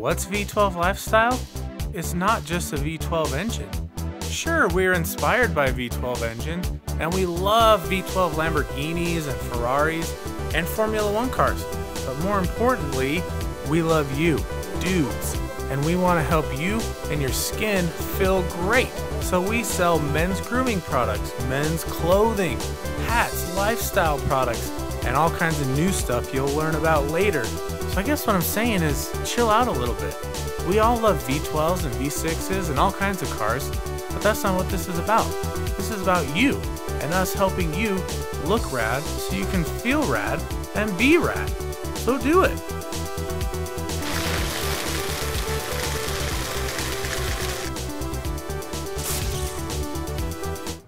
What's V12 Lifestyle? It's not just a V12 engine. Sure, we're inspired by V12 engine, and we love V12 Lamborghinis and Ferraris and Formula One cars. But more importantly, we love you, dudes, and we want to help you and your skin feel great. So we sell men's grooming products, men's clothing, hats, lifestyle products, and all kinds of new stuff you'll learn about later. So I guess what I'm saying is chill out a little bit. We all love V12s and V6s and all kinds of cars, but that's not what this is about. This is about you and us helping you look rad so you can feel rad and be rad. So do it.